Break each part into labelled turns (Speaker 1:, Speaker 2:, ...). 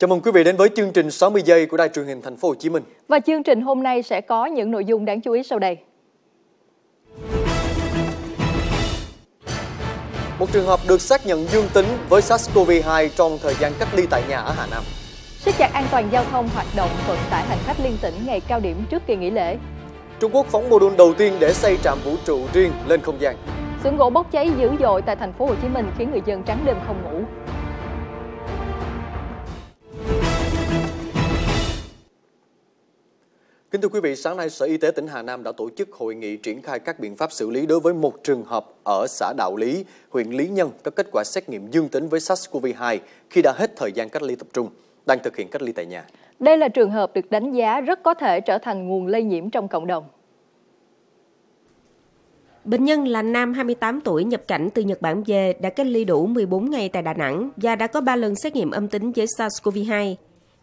Speaker 1: Chào mừng quý vị đến với chương trình 60 giây của Đài truyền hình Thành phố Hồ Chí Minh.
Speaker 2: Và chương trình hôm nay sẽ có những nội dung đáng chú ý sau đây.
Speaker 1: Một trường hợp được xác nhận dương tính với SARS-CoV-2 trong thời gian cách ly tại nhà ở Hà Nam.
Speaker 2: Siết chặt an toàn giao thông hoạt động vận tải hành khách liên tỉnh ngày cao điểm trước kỳ nghỉ lễ.
Speaker 1: Trung Quốc phóng mô đun đầu tiên để xây trạm vũ trụ riêng lên không gian.
Speaker 2: Xưởng gỗ bốc cháy dữ dội tại thành phố Hồ Chí Minh khiến người dân trắng đêm không ngủ.
Speaker 1: Kính thưa quý vị, sáng nay Sở Y tế tỉnh Hà Nam đã tổ chức hội nghị triển khai các biện pháp xử lý đối với một trường hợp ở xã Đạo Lý, huyện Lý Nhân có kết quả xét nghiệm dương tính với SARS-CoV-2 khi đã hết thời gian cách ly tập trung, đang thực hiện cách ly tại nhà.
Speaker 2: Đây là trường hợp được đánh giá rất có thể trở thành nguồn lây nhiễm trong cộng đồng.
Speaker 3: Bệnh nhân là nam 28 tuổi nhập cảnh từ Nhật Bản về, đã cách ly đủ 14 ngày tại Đà Nẵng và đã có 3 lần xét nghiệm âm tính với SARS-CoV-2.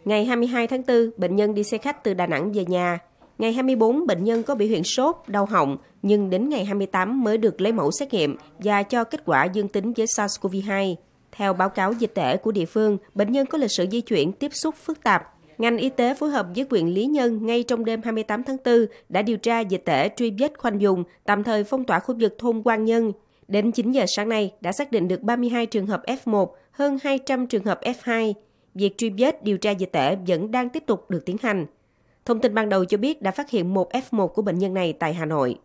Speaker 3: Ngày 22 tháng 4, bệnh nhân đi xe khách từ Đà Nẵng về nhà. Ngày 24, bệnh nhân có biểu hiện sốt, đau họng, nhưng đến ngày 28 mới được lấy mẫu xét nghiệm và cho kết quả dương tính với SARS-CoV-2. Theo báo cáo dịch tễ của địa phương, bệnh nhân có lịch sử di chuyển tiếp xúc phức tạp. Ngành y tế phối hợp với huyện Lý Nhân ngay trong đêm 28 tháng 4 đã điều tra dịch tễ truy vết khoanh dùng, tạm thời phong tỏa khu vực thôn Quang Nhân. Đến 9 giờ sáng nay đã xác định được 32 trường hợp F1, hơn 200 trường hợp F2 việc truy vết điều tra dịch tễ vẫn đang tiếp tục được tiến hành. Thông tin ban đầu cho biết đã phát hiện một F1 của bệnh nhân này tại Hà Nội.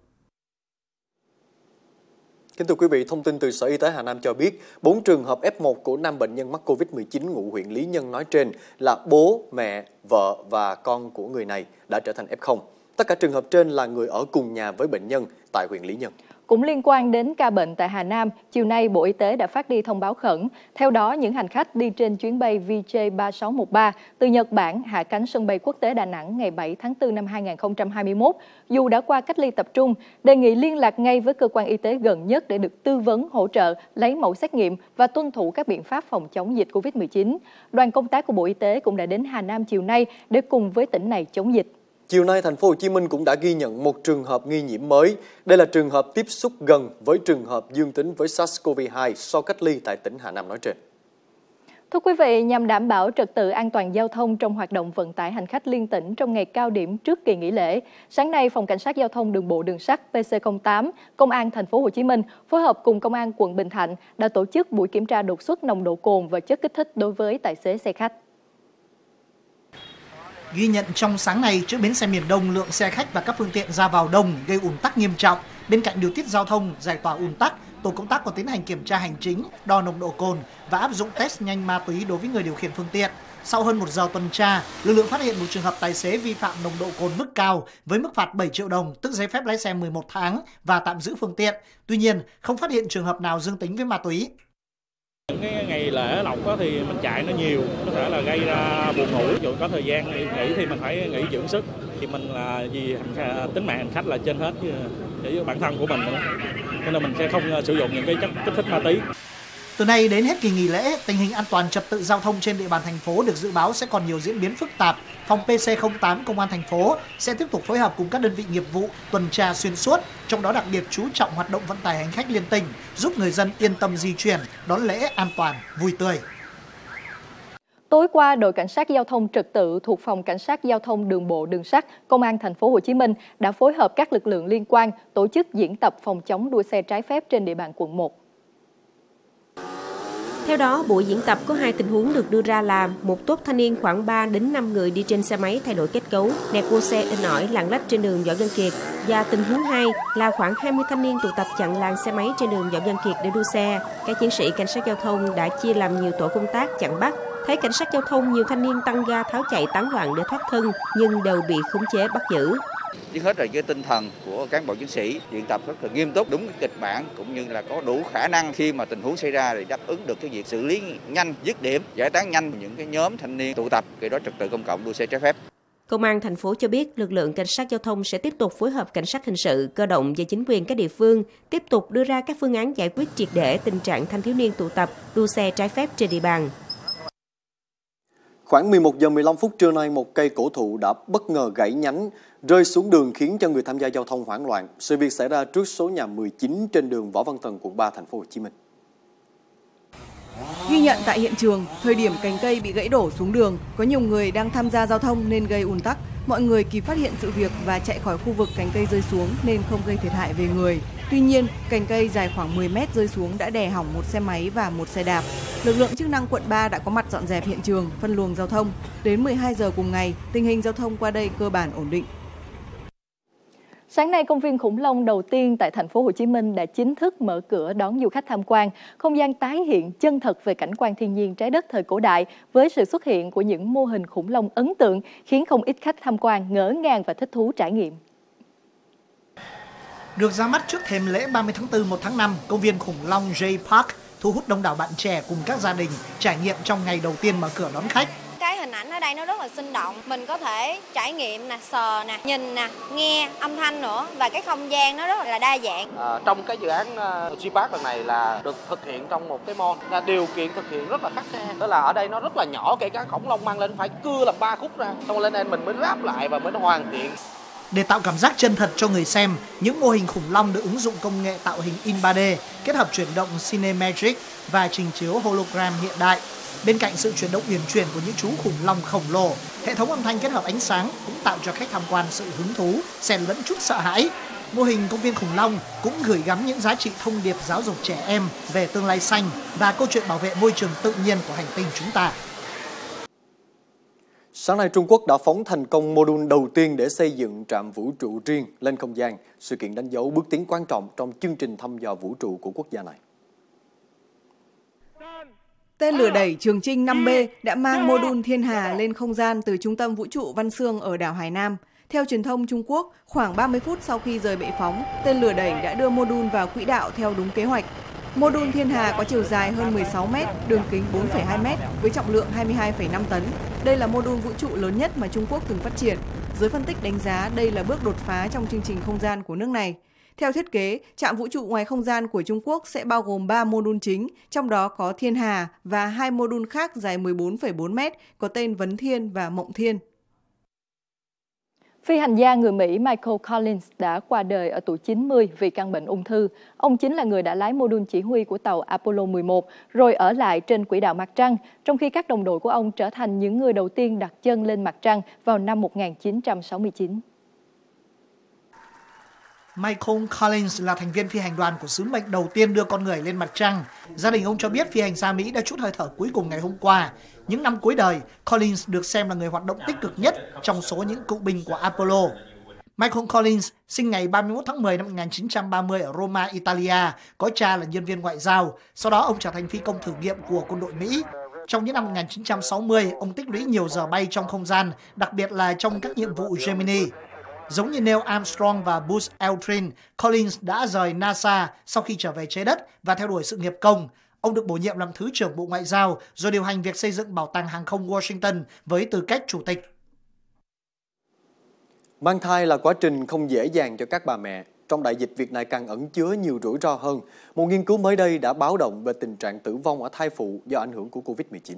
Speaker 1: Kính thưa quý vị, thông tin từ Sở Y tế Hà Nam cho biết, 4 trường hợp F1 của nam bệnh nhân mắc COVID-19 ngụ huyện Lý Nhân nói trên là bố, mẹ, vợ và con của người này đã trở thành F0. Tất cả trường hợp trên là người ở cùng nhà với bệnh nhân tại huyện Lý Nhân.
Speaker 2: Cũng liên quan đến ca bệnh tại Hà Nam, chiều nay Bộ Y tế đã phát đi thông báo khẩn. Theo đó, những hành khách đi trên chuyến bay VJ3613 từ Nhật Bản hạ cánh sân bay quốc tế Đà Nẵng ngày 7 tháng 4 năm 2021, dù đã qua cách ly tập trung, đề nghị liên lạc ngay với cơ quan y tế gần nhất để được tư vấn, hỗ trợ, lấy mẫu xét nghiệm và tuân thủ các biện pháp phòng chống dịch COVID-19. Đoàn công tác của Bộ Y tế cũng đã đến Hà Nam chiều nay để cùng với tỉnh này chống dịch.
Speaker 1: Chiều nay, thành phố Hồ Chí Minh cũng đã ghi nhận một trường hợp nghi nhiễm mới. Đây là trường hợp tiếp xúc gần với trường hợp dương tính với SARS-CoV-2 sau cách ly tại tỉnh Hà Nam nói trên.
Speaker 2: Thưa quý vị, nhằm đảm bảo trật tự an toàn giao thông trong hoạt động vận tải hành khách liên tỉnh trong ngày cao điểm trước kỳ nghỉ lễ, sáng nay Phòng Cảnh sát Giao thông Đường bộ Đường sắt PC08, Công an thành phố Hồ Chí Minh phối hợp cùng Công an quận Bình Thạnh đã tổ chức buổi kiểm tra đột xuất nồng độ cồn và chất kích thích đối với tài xế xe khách.
Speaker 4: Ghi nhận trong sáng nay, trước bến xe miền Đông, lượng xe khách và các phương tiện ra vào đông gây ùn tắc nghiêm trọng. Bên cạnh điều tiết giao thông, giải tỏa ùn tắc, tổ công tác còn tiến hành kiểm tra hành chính, đo nồng độ cồn và áp dụng test nhanh ma túy đối với người điều khiển phương tiện. Sau hơn một giờ tuần tra, lực lượng phát hiện một trường hợp tài xế vi phạm nồng độ cồn mức cao với mức phạt 7 triệu đồng, tức giấy phép lái xe 11 tháng và tạm giữ phương tiện. Tuy nhiên, không phát hiện trường hợp nào dương tính với ma túy.
Speaker 5: Những cái ngày lễ lộc thì mình chạy nó nhiều, có thể là gây ra buồn ngủ. Dù có thời gian nghỉ thì mình phải nghỉ dưỡng sức. Thì mình là vì tính mạng hành khách là trên hết để bản thân của mình nữa. Cho nên mình sẽ không ờ, sử dụng những cái chất kích thích ma túy.
Speaker 4: Từ nay đến hết kỳ nghỉ lễ, tình hình an toàn trật tự giao thông trên địa bàn thành phố được dự báo sẽ còn nhiều diễn biến phức tạp. Phòng PC08 Công an thành phố sẽ tiếp tục phối hợp cùng các đơn vị nghiệp vụ tuần tra xuyên suốt, trong đó đặc biệt chú trọng hoạt động vận tải hành khách liên tỉnh, giúp người dân yên tâm di chuyển, đón lễ an toàn, vui tươi.
Speaker 2: Tối qua, đội cảnh sát giao thông trật tự thuộc phòng cảnh sát giao thông đường bộ đường sắt, công an thành phố Hồ Chí Minh đã phối hợp các lực lượng liên quan tổ chức diễn tập phòng chống đua xe trái phép trên địa bàn quận 1.
Speaker 3: Theo đó, buổi diễn tập có hai tình huống được đưa ra là một tốt thanh niên khoảng 3 đến 5 người đi trên xe máy thay đổi kết cấu, nẹt vô xe in ỏi lạng lách trên đường Võ Văn Kiệt và tình huống 2 là khoảng 20 thanh niên tụ tập chặn làn xe máy trên đường Võ Văn Kiệt để đua xe. Các chiến sĩ cảnh sát giao thông đã chia làm nhiều tổ công tác chặn bắt. Thấy cảnh sát giao thông nhiều thanh niên tăng ga tháo chạy tán loạn để thoát thân nhưng đều bị khống chế bắt giữ
Speaker 6: trước hết là với tinh thần của cán bộ chiến sĩ luyện tập rất là nghiêm túc đúng cái kịch bản cũng như là có đủ khả năng khi mà tình huống xảy ra thì đáp ứng được cái việc xử lý nhanh dứt điểm giải tán nhanh những cái nhóm thanh niên tụ tập gây rối trật tự công cộng đua xe trái phép
Speaker 3: Công an thành phố cho biết lực lượng cảnh sát giao thông sẽ tiếp tục phối hợp cảnh sát hình sự, cơ động và chính quyền các địa phương tiếp tục đưa ra các phương án giải quyết triệt để tình trạng thanh thiếu niên tụ tập đua xe trái phép trên địa bàn.
Speaker 1: Khoảng 11 giờ 15 phút trưa nay, một cây cổ thụ đã bất ngờ gãy nhánh, rơi xuống đường khiến cho người tham gia giao thông hoảng loạn. Sự việc xảy ra trước số nhà 19 trên đường Võ Văn Tần, quận 3, thành phố Hồ Chí Minh.
Speaker 7: Ghi nhận tại hiện trường, thời điểm cành cây bị gãy đổ xuống đường, có nhiều người đang tham gia giao thông nên gây ùn tắc. Mọi người kịp phát hiện sự việc và chạy khỏi khu vực cành cây rơi xuống nên không gây thiệt hại về người. Tuy nhiên, cành cây dài khoảng 10 mét rơi xuống đã đè hỏng một xe máy và một xe đạp. Lực lượng chức năng quận 3 đã có mặt dọn dẹp hiện trường, phân luồng giao thông. Đến 12 giờ cùng ngày, tình hình giao thông qua đây cơ bản ổn định.
Speaker 2: Sáng nay, công viên khủng long đầu tiên tại thành phố Hồ Chí Minh đã chính thức mở cửa đón du khách tham quan, không gian tái hiện chân thật về cảnh quan thiên nhiên trái đất thời cổ đại với sự xuất hiện của những mô hình khủng long ấn tượng khiến không ít khách tham quan ngỡ ngàng và thích thú trải nghiệm.
Speaker 4: Được ra mắt trước thềm lễ 30 tháng 4 1 tháng 5, công viên khủng long J Park thu hút đông đảo bạn trẻ cùng các gia đình trải nghiệm trong ngày đầu tiên mở cửa đón khách.
Speaker 8: Cái hình ảnh ở đây nó rất là sinh động. Mình có thể trải nghiệm nè sờ nè nhìn nè nghe âm thanh nữa và cái không gian nó rất là đa dạng.
Speaker 9: À, trong cái dự án uh, G Park lần này là được thực hiện trong một cái mall. Là điều kiện thực hiện rất là khắc khe. Đó là ở đây nó rất là nhỏ kể cả khổng lông mang lên phải cưa làm ba khúc ra. Xong lên đây mình mới ráp lại và mới hoàn thiện
Speaker 4: để tạo cảm giác chân thật cho người xem, những mô hình khủng long được ứng dụng công nghệ tạo hình in 3D, kết hợp chuyển động Cinemagic và trình chiếu hologram hiện đại. Bên cạnh sự chuyển động uyển chuyển của những chú khủng long khổng lồ, hệ thống âm thanh kết hợp ánh sáng cũng tạo cho khách tham quan sự hứng thú, xen lẫn chút sợ hãi. Mô hình công viên khủng long cũng gửi gắm những giá trị thông điệp giáo dục trẻ em về tương lai xanh và câu chuyện bảo vệ môi trường tự nhiên của hành tinh chúng ta.
Speaker 1: Sáng nay, Trung Quốc đã phóng thành công mô đun đầu tiên để xây dựng trạm vũ trụ riêng lên không gian. Sự kiện đánh dấu bước tiến quan trọng trong chương trình thăm dò vũ trụ của quốc gia này.
Speaker 7: Tên lửa đẩy Trường Trinh 5B đã mang mô đun Thiên Hà lên không gian từ trung tâm vũ trụ Văn Xương ở đảo Hải Nam. Theo truyền thông Trung Quốc, khoảng 30 phút sau khi rời bệ phóng, tên lửa đẩy đã đưa mô đun vào quỹ đạo theo đúng kế hoạch. Mô đun Thiên Hà có chiều dài hơn 16 m, đường kính 4,2 m với trọng lượng 22,5 tấn. Đây là mô đun vũ trụ lớn nhất mà Trung Quốc từng phát triển. Giới phân tích đánh giá đây là bước đột phá trong chương trình không gian của nước này. Theo thiết kế, trạm vũ trụ ngoài không gian của Trung Quốc sẽ bao gồm 3 mô đun chính, trong đó có Thiên Hà và hai mô đun khác dài 14,4 m có tên Vấn Thiên và Mộng Thiên.
Speaker 2: Phi hành gia người Mỹ Michael Collins đã qua đời ở tuổi 90 vì căn bệnh ung thư. Ông chính là người đã lái mô đun chỉ huy của tàu Apollo 11 rồi ở lại trên quỹ đạo mặt trăng, trong khi các đồng đội của ông trở thành những người đầu tiên đặt chân lên mặt trăng vào năm 1969.
Speaker 4: Michael Collins là thành viên phi hành đoàn của sứ mệnh đầu tiên đưa con người lên mặt trăng. Gia đình ông cho biết phi hành gia Mỹ đã chút hơi thở cuối cùng ngày hôm qua. Những năm cuối đời, Collins được xem là người hoạt động tích cực nhất trong số những cựu binh của Apollo. Michael Collins sinh ngày 31 tháng 10 năm 1930 ở Roma, Italia, có cha là nhân viên ngoại giao. Sau đó ông trở thành phi công thử nghiệm của quân đội Mỹ. Trong những năm 1960, ông tích lũy nhiều giờ bay trong không gian, đặc biệt là trong các nhiệm vụ Gemini. Giống như Neil Armstrong và Buzz Aldrin, Collins đã rời NASA sau khi trở về trái đất và theo đuổi sự nghiệp công. Ông được bổ nhiệm làm Thứ trưởng Bộ Ngoại giao rồi điều hành việc xây dựng bảo tàng hàng không Washington với tư cách chủ tịch.
Speaker 1: Mang thai là quá trình không dễ dàng cho các bà mẹ. Trong đại dịch, việc này càng ẩn chứa nhiều rủi ro hơn. Một nghiên cứu mới đây đã báo động về tình trạng tử vong ở thai phụ do ảnh hưởng của Covid-19.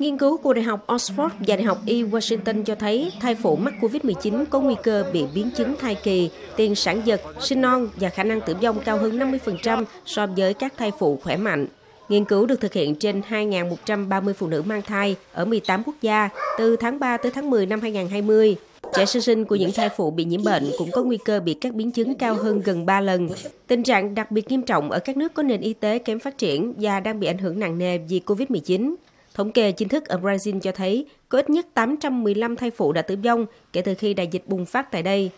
Speaker 3: Nghiên cứu của Đại học Oxford và Đại học Y Washington cho thấy thai phụ mắc COVID-19 có nguy cơ bị biến chứng thai kỳ, tiền sản giật, sinh non và khả năng tử vong cao hơn 50% so với các thai phụ khỏe mạnh. Nghiên cứu được thực hiện trên 2.130 phụ nữ mang thai ở 18 quốc gia từ tháng 3 tới tháng 10 năm 2020. Trẻ sơ sinh của những thai phụ bị nhiễm bệnh cũng có nguy cơ bị các biến chứng cao hơn gần 3 lần. Tình trạng đặc biệt nghiêm trọng ở các nước có nền y tế kém phát triển và đang bị ảnh hưởng nặng nề vì COVID-19. Thống kê chính thức ở Brazil cho thấy có ít nhất 815 thai phụ đã tử vong kể từ khi đại dịch bùng phát tại đây.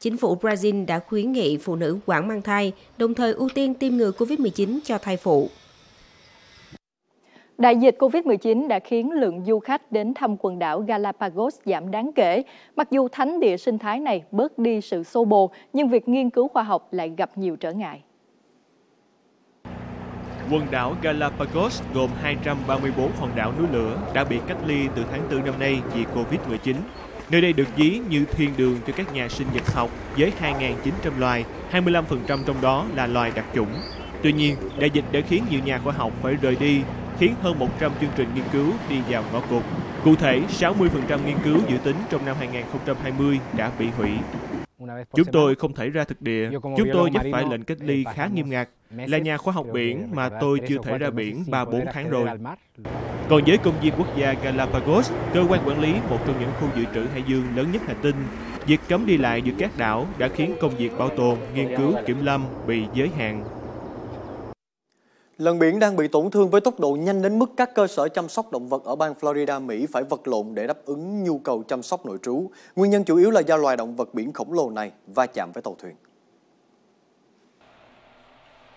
Speaker 3: Chính phủ Brazil đã khuyến nghị phụ nữ quản mang thai, đồng thời ưu tiên tiêm ngừa COVID-19 cho thai phụ.
Speaker 2: Đại dịch COVID-19 đã khiến lượng du khách đến thăm quần đảo Galapagos giảm đáng kể. Mặc dù thánh địa sinh thái này bớt đi sự xô bồ, nhưng việc nghiên cứu khoa học lại gặp nhiều trở ngại.
Speaker 10: Quần đảo Galapagos gồm 234 hòn đảo núi lửa đã bị cách ly từ tháng 4 năm nay vì Covid-19. Nơi đây được ví như thiên đường cho các nhà sinh vật học với 2.900 loài, 25% trong đó là loài đặc chủng. Tuy nhiên, đại dịch đã khiến nhiều nhà khoa học phải rời đi, khiến hơn 100 chương trình nghiên cứu đi vào ngõ cụt. Cụ thể, 60% nghiên cứu dự tính trong năm 2020 đã bị hủy. Chúng tôi không thể ra thực địa, chúng tôi vẫn phải lệnh cách ly khá nghiêm ngặt. Là nhà khoa học biển mà tôi chưa thể ra biển 3-4 tháng rồi. Còn với công viên quốc gia Galapagos, cơ quan quản lý một trong những khu dự trữ hải dương lớn nhất hành tinh, việc cấm đi lại giữa các đảo đã khiến công việc bảo tồn, nghiên cứu, kiểm lâm bị giới hạn.
Speaker 1: Lần biển đang bị tổn thương với tốc độ nhanh đến mức các cơ sở chăm sóc động vật ở bang Florida, Mỹ phải vật lộn để đáp ứng nhu cầu chăm sóc nội trú. Nguyên nhân chủ yếu là do loài động vật biển khổng lồ này va chạm với tàu thuyền.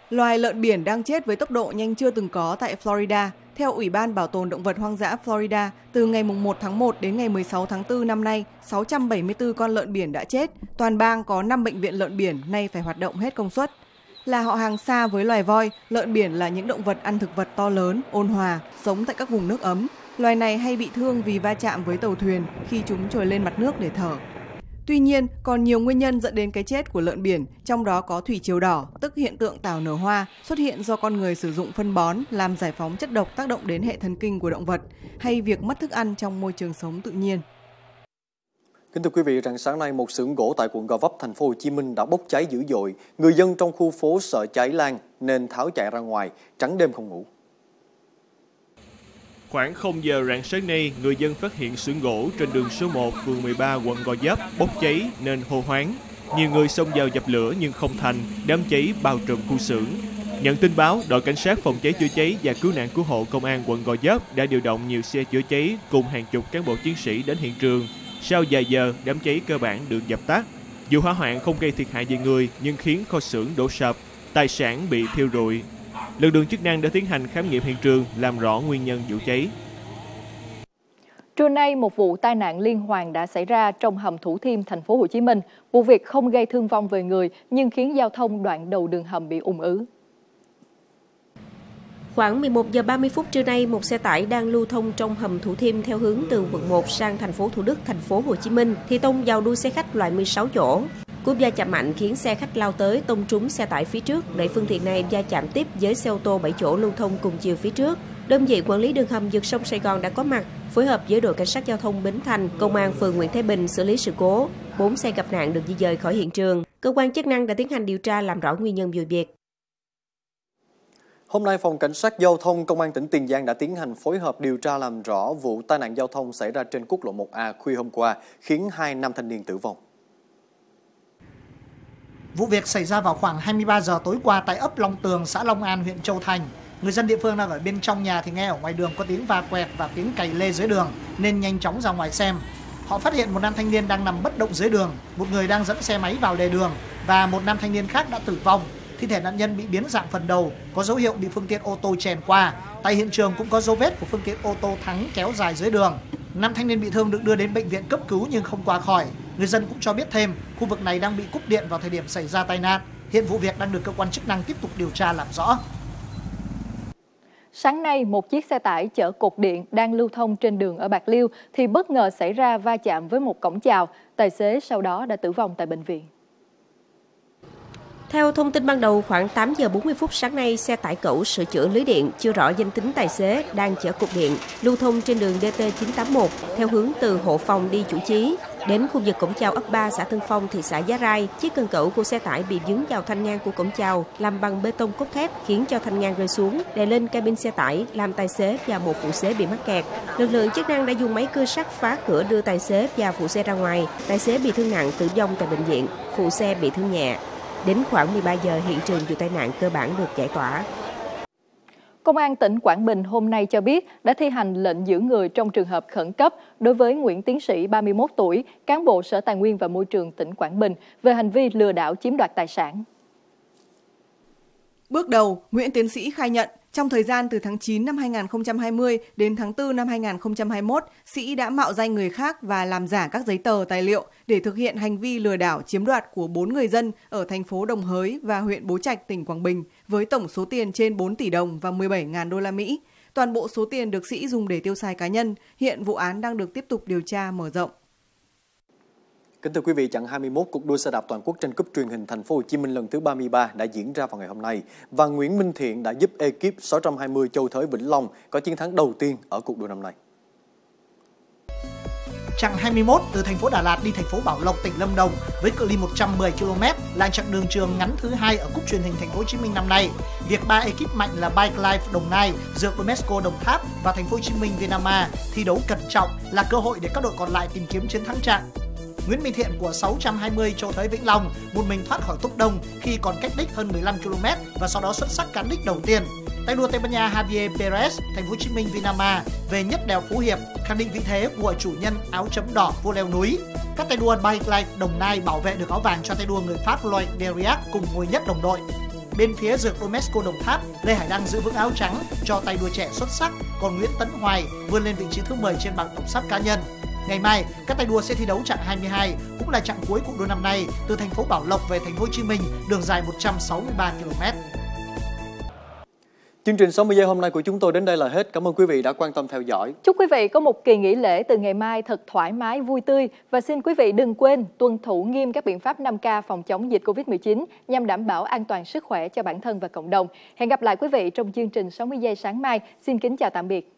Speaker 7: Loài lợn biển đang chết với tốc độ nhanh chưa từng có tại Florida. Theo Ủy ban Bảo tồn Động vật Hoang dã Florida, từ ngày 1 tháng 1 đến ngày 16 tháng 4 năm nay, 674 con lợn biển đã chết. Toàn bang có 5 bệnh viện lợn biển nay phải hoạt động hết công suất. Là họ hàng xa với loài voi, lợn biển là những động vật ăn thực vật to lớn, ôn hòa, sống tại các vùng nước ấm. Loài này hay bị thương vì va chạm với tàu thuyền khi chúng trồi lên mặt nước để thở. Tuy nhiên, còn nhiều nguyên nhân dẫn đến cái chết của lợn biển, trong đó có thủy triều đỏ, tức hiện tượng tảo nở hoa, xuất hiện do con người sử dụng phân bón làm giải phóng chất độc tác động đến hệ thần kinh của động vật, hay việc mất thức ăn trong môi trường sống tự nhiên.
Speaker 1: Kính thưa quý vị, rằng sáng nay một xưởng gỗ tại quận Gò Vấp, thành phố Hồ Chí Minh đã bốc cháy dữ dội. Người dân trong khu phố sợ cháy lan nên tháo chạy ra ngoài, trắng đêm không ngủ.
Speaker 10: Khoảng 0 giờ rạng sáng nay, người dân phát hiện xưởng gỗ trên đường số 1, phường 13, quận Gò Vấp bốc cháy nên hô hoáng. Nhiều người xông vào dập lửa nhưng không thành, đám cháy bao trùm khu xưởng. Nhận tin báo, đội cảnh sát phòng cháy chữa cháy và cứu nạn cứu hộ công an quận Gò Vấp đã điều động nhiều xe chữa cháy cùng hàng chục cán bộ chiến sĩ đến hiện trường. Sau vài giờ, đám cháy cơ bản được dập tắt. Dù hỏa hoạn không gây thiệt hại về người nhưng khiến kho xưởng đổ sập, tài sản bị thiêu rụi, lực lượng chức năng đã tiến hành khám nghiệm hiện trường, làm rõ nguyên nhân vụ cháy.
Speaker 2: Trưa nay, một vụ tai nạn liên hoàn đã xảy ra trong hầm Thủ Thiêm, thành phố Hồ Chí Minh. Vụ việc không gây thương vong về người nhưng khiến giao thông đoạn đầu đường hầm bị ùn ứ.
Speaker 3: Khoảng 11 giờ 30 phút trưa nay, một xe tải đang lưu thông trong hầm Thủ Thiêm theo hướng từ quận 1 sang thành phố Thủ Đức, thành phố Hồ Chí Minh thì tông vào đuôi xe khách loại 16 chỗ. Cú va chạm mạnh khiến xe khách lao tới tông trúng xe tải phía trước, đẩy phương tiện này va chạm tiếp với xe ô tô 7 chỗ lưu thông cùng chiều phía trước. Đơn vị quản lý đường hầm vượt sông Sài Gòn đã có mặt, phối hợp với đội cảnh sát giao thông Bến Thành, công an phường Nguyễn Thái Bình xử lý sự cố. Bốn xe gặp nạn được di dời khỏi hiện trường. Cơ quan chức năng đã tiến hành điều tra làm rõ nguyên nhân vụ việc.
Speaker 1: Hôm nay, Phòng Cảnh sát Giao thông Công an tỉnh Tiền Giang đã tiến hành phối hợp điều tra làm rõ vụ tai nạn giao thông xảy ra trên quốc lộ 1A khuya hôm qua, khiến hai nam thanh niên tử vong.
Speaker 4: Vụ việc xảy ra vào khoảng 23 giờ tối qua tại ấp Long Tường, xã Long An, huyện Châu Thành. Người dân địa phương đang ở bên trong nhà thì nghe ở ngoài đường có tiếng va quẹt và tiếng cày lê dưới đường nên nhanh chóng ra ngoài xem. Họ phát hiện một nam thanh niên đang nằm bất động dưới đường, một người đang dẫn xe máy vào lề đường và một nam thanh niên khác đã tử vong. Thi thể nạn nhân bị biến dạng phần đầu, có dấu hiệu bị phương tiện ô tô chèn qua. Tại hiện trường cũng có dấu vết của phương tiện ô tô thắng kéo dài dưới đường. Nam thanh niên bị thương được đưa đến bệnh viện cấp cứu nhưng không qua khỏi. Người dân cũng cho biết thêm, khu vực này đang bị cúp điện vào thời điểm xảy ra tai nạn. Hiện vụ việc đang được cơ quan chức năng tiếp tục điều tra làm rõ.
Speaker 2: Sáng nay, một chiếc xe tải chở cột điện đang lưu thông trên đường ở Bạc Liêu thì bất ngờ xảy ra va chạm với một cổng chào. Tài xế sau đó đã tử vong tại bệnh viện.
Speaker 3: Theo thông tin ban đầu, khoảng 8 giờ 40 phút sáng nay, xe tải cẩu sửa chữa lưới điện chưa rõ danh tính tài xế đang chở cục điện lưu thông trên đường DT981 theo hướng từ Hộ Phòng đi Chủ Chí. Đến khu vực cổng chào ấp 3 xã Tân Phong, thị xã Giá Rai, chiếc cân cẩu của xe tải bị vướng vào thanh ngang của cổng chào làm bằng bê tông cốt thép khiến cho thanh ngang rơi xuống, đè lên cabin xe tải làm tài xế và một phụ xe bị mắc kẹt. Lực lượng chức năng đã dùng máy cưa sắt phá cửa đưa tài xế và phụ xe ra ngoài. Tài xế bị thương nặng tử vong tại bệnh viện, phụ xe bị thương nhẹ. Đến khoảng 13 giờ, hiện trường vụ tai nạn cơ bản được giải tỏa.
Speaker 2: Công an tỉnh Quảng Bình hôm nay cho biết đã thi hành lệnh giữ người trong trường hợp khẩn cấp đối với Nguyễn Tiến Sĩ, 31 tuổi, cán bộ Sở Tài nguyên và Môi trường tỉnh Quảng Bình về hành vi lừa đảo chiếm đoạt tài sản.
Speaker 7: Bước đầu, Nguyễn Tiến Sĩ khai nhận trong thời gian từ tháng 9 năm 2020 đến tháng 4 năm 2021, Sĩ đã mạo danh người khác và làm giả các giấy tờ tài liệu để thực hiện hành vi lừa đảo chiếm đoạt của 4 người dân ở thành phố Đồng Hới và huyện Bố Trạch, tỉnh Quảng Bình với tổng số tiền trên 4 tỷ đồng và 17.000 đô la Mỹ. Toàn bộ số tiền được Sĩ dùng để tiêu xài cá nhân. Hiện vụ án đang được tiếp tục điều tra mở rộng.
Speaker 1: Kính thưa quý vị, chặng 21 cuộc đua xe đạp toàn quốc tranh cúp truyền hình thành phố Hồ Chí Minh lần thứ 33 đã diễn ra vào ngày hôm nay và Nguyễn Minh Thiện đã giúp ekip 620 Châu Thới Vĩnh Long có chiến thắng đầu tiên ở cuộc đua năm nay.
Speaker 4: chặng 21 từ thành phố Đà Lạt đi thành phố Bảo Lộc, tỉnh Lâm Đồng với cự ly 110 km là chặng đường trường ngắn thứ hai ở cúp truyền hình thành phố Hồ Chí Minh năm nay. Việc ba ekip mạnh là Bike Life Đồng Nai, Dược Domesco Đồng Tháp và thành phố Hồ Chí Minh Vinama thi đấu cẩn trọng là cơ hội để các đội còn lại tìm kiếm chiến thắng chặng. Nguyễn Minh Thiện của 620 cho tới Vĩnh Long một mình thoát khỏi túc đông khi còn cách đích hơn 15 km và sau đó xuất sắc cán đích đầu tiên. Tay đua Tây Ban Nha Javier Perez, Thành phố Hồ Chí Minh Vinama về nhất đèo Phú Hiệp khẳng định vị thế của chủ nhân áo chấm đỏ vua leo núi. Các tay đua Bike Life Đồng Nai bảo vệ được áo vàng cho tay đua người Pháp Lloyd Deriac cùng ngôi nhất đồng đội. Bên phía dược Domesco Đồng Tháp, Lê Hải Đăng giữ vững áo trắng cho tay đua trẻ xuất sắc, còn Nguyễn Tấn Hoài vươn lên vị trí thứ 10 trên bảng tổng sắp cá nhân. Ngày mai, các tay đua sẽ thi đấu chặng 22, cũng là chặng cuối cuộc đua năm nay từ thành phố Bảo Lộc về thành phố Hồ Chí Minh, đường dài 163 km.
Speaker 1: Chương trình 60 giây hôm nay của chúng tôi đến đây là hết. Cảm ơn quý vị đã quan tâm theo dõi.
Speaker 2: Chúc quý vị có một kỳ nghỉ lễ từ ngày mai thật thoải mái, vui tươi và xin quý vị đừng quên tuân thủ nghiêm các biện pháp 5K phòng chống dịch Covid-19 nhằm đảm bảo an toàn sức khỏe cho bản thân và cộng đồng. Hẹn gặp lại quý vị trong chương trình 60 giây sáng mai. Xin kính chào tạm biệt.